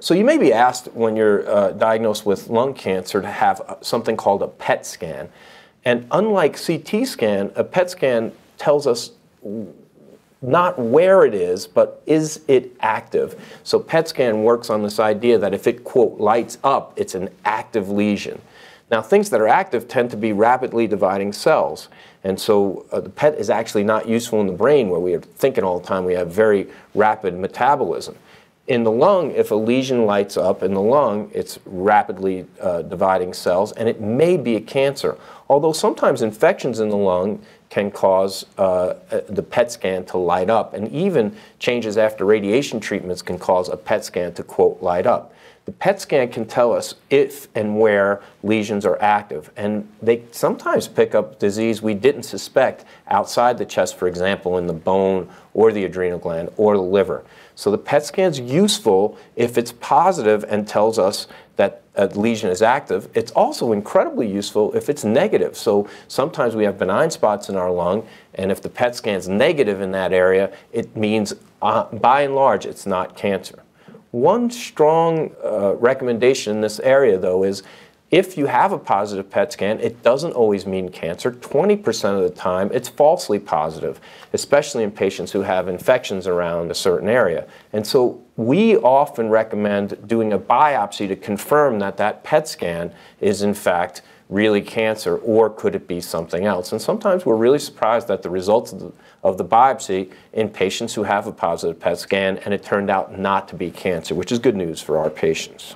So you may be asked when you're uh, diagnosed with lung cancer to have uh, something called a PET scan. And unlike CT scan, a PET scan tells us not where it is, but is it active? So PET scan works on this idea that if it, quote, lights up, it's an active lesion. Now, things that are active tend to be rapidly dividing cells. And so uh, the PET is actually not useful in the brain where we are thinking all the time we have very rapid metabolism. In the lung, if a lesion lights up in the lung, it's rapidly uh, dividing cells, and it may be a cancer. Although sometimes infections in the lung can cause uh, the PET scan to light up, and even changes after radiation treatments can cause a PET scan to, quote, light up. The PET scan can tell us if and where lesions are active, and they sometimes pick up disease we didn't suspect outside the chest, for example, in the bone or the adrenal gland or the liver. So the PET scan is useful if it's positive and tells us that a lesion is active. It's also incredibly useful if it's negative. So sometimes we have benign spots in our lung, and if the PET scan is negative in that area, it means uh, by and large it's not cancer. One strong uh, recommendation in this area, though, is if you have a positive PET scan, it doesn't always mean cancer. 20% of the time, it's falsely positive, especially in patients who have infections around a certain area. And so we often recommend doing a biopsy to confirm that that PET scan is, in fact, really cancer or could it be something else? And sometimes we're really surprised at the results of the, of the biopsy in patients who have a positive PET scan and it turned out not to be cancer, which is good news for our patients.